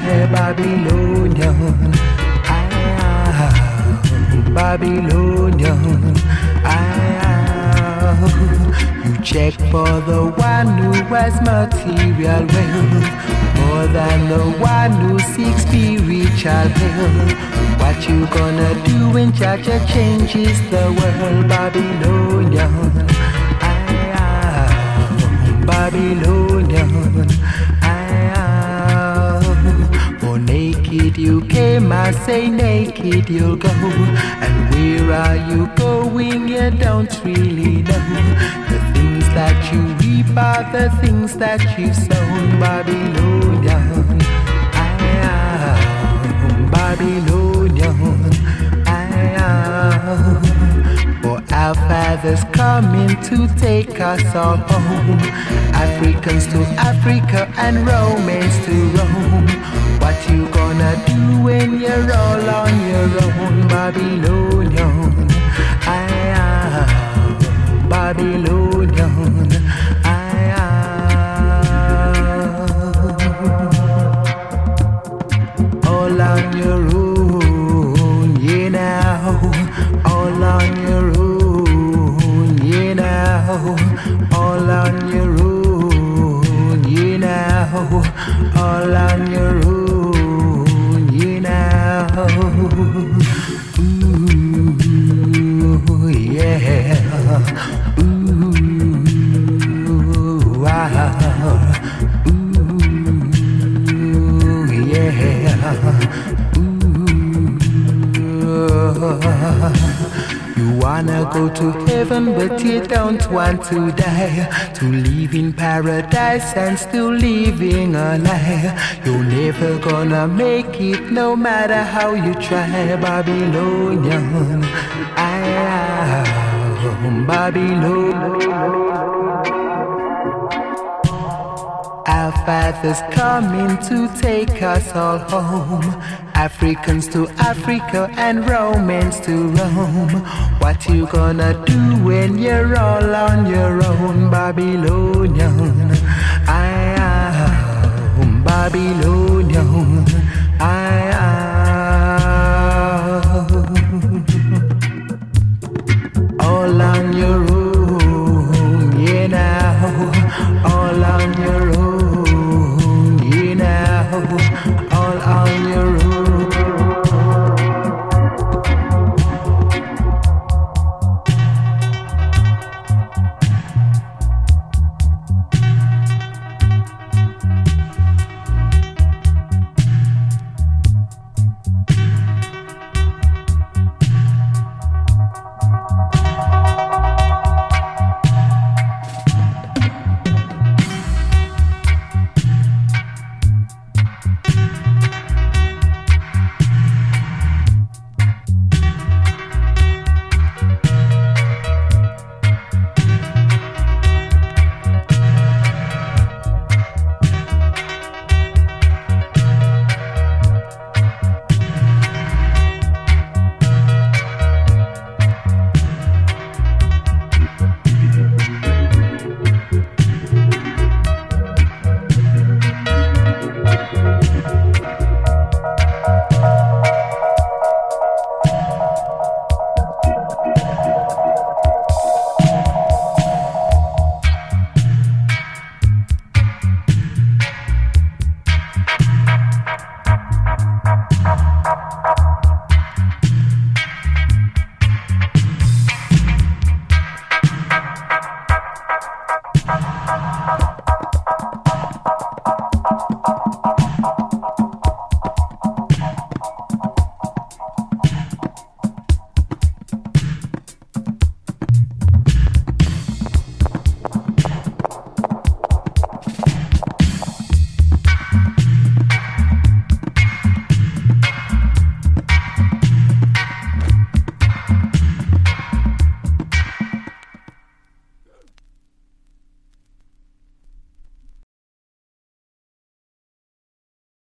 try, Babylonian. Ah, Babylonian. Ah, you check for the one who has material wealth more than the one who seeks spiritual health. What you gonna do when Jah Jah changes the world, Babylonian? Ah, Babylonian. Naked you came, I say naked you'll go. And where are you going? You don't really know. The things that you reap are the things that you've sown, Babylonian. Ah, Babylonian. am. for our fathers coming to take us all home. Africans to Africa and Romans to Rome. What you gonna do when you're all on your own, Babylonian? Ah, Babylonian. Ah, all on your own, yeah now. All on your own, yeah now. All on your own, yeah now. All on your own, wanna go to heaven, but you don't want to die. To live in paradise and still living a lie. You're never gonna make it, no matter how you try, Babylonian. I am Babylon. Our fathers coming to take us all home. Africans to Africa and Romans to Rome. What you gonna do when you're all on your own, Babylonian? I am Babylonian. I am all